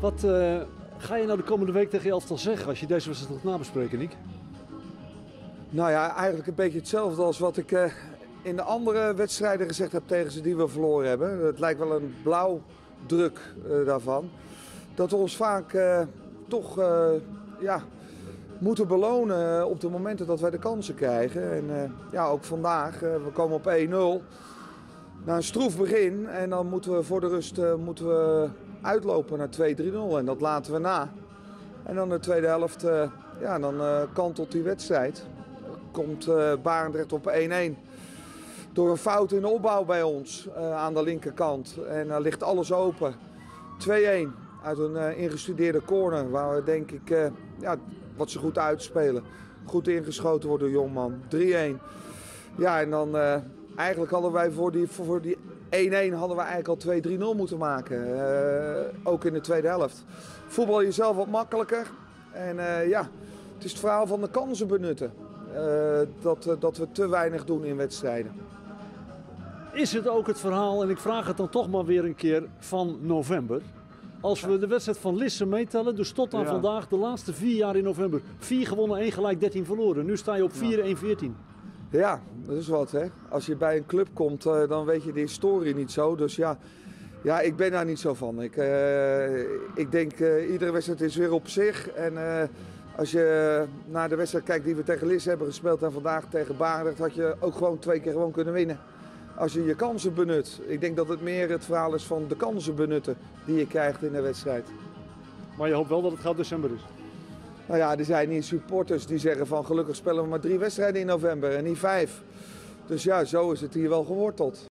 Wat eh, ga je nou de komende week tegen je elftal zeggen als je deze wedstrijd gaat nabespreken, Niek? Nou ja, eigenlijk een beetje hetzelfde als wat ik eh, in de andere wedstrijden gezegd heb tegen ze die we verloren hebben. Het lijkt wel een blauwdruk uh, daarvan. Dat we ons vaak toch ja, moeten belonen op de momenten dat wij de kansen krijgen. En ja, ook vandaag, we komen op 1-0. Na een stroef begin en dan moeten we voor de rust moeten we uitlopen naar 2-3-0 en dat laten we na. En dan de tweede helft, ja, dan kantelt die wedstrijd komt uh, Barendrecht op 1-1. Door een fout in de opbouw bij ons aan de linkerkant. En dan ligt alles open. 2-1 uit een ingestudeerde corner. Waar we denk ik ja, wat ze goed uitspelen. Goed ingeschoten worden door Jongman. 3-1. Ja, en dan eigenlijk hadden wij voor die 1-1 voor die hadden we eigenlijk al 2-3-0 moeten maken. ook in de tweede helft. Voetbal jezelf wat makkelijker. En ja, het is het verhaal van de kansen benutten. Uh, dat, uh, dat we te weinig doen in wedstrijden. Is het ook het verhaal, en ik vraag het dan toch maar weer een keer, van november? Als we de wedstrijd van Lisse meetellen, dus tot aan ja. vandaag, de laatste vier jaar in november. Vier gewonnen, één gelijk, 13 verloren. Nu sta je op 4, 1, 14. Ja, dat is wat hè. Als je bij een club komt, uh, dan weet je de historie niet zo. Dus ja, ja ik ben daar niet zo van. Ik, ik denk, iedere wedstrijd is weer op zich. En als je naar de wedstrijd kijkt die we tegen Lis hebben gespeeld en vandaag tegen Barendrecht, had je ook gewoon twee keer gewoon kunnen winnen. Als je je kansen benut. Ik denk dat het meer het verhaal is van de kansen benutten die je krijgt in de wedstrijd. Maar je hoopt wel dat het gaat december is? Nou ja, er zijn hier supporters die zeggen van gelukkig spelen we maar drie wedstrijden in november en niet vijf. Dus ja, zo is het hier wel geworteld.